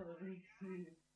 Alexi.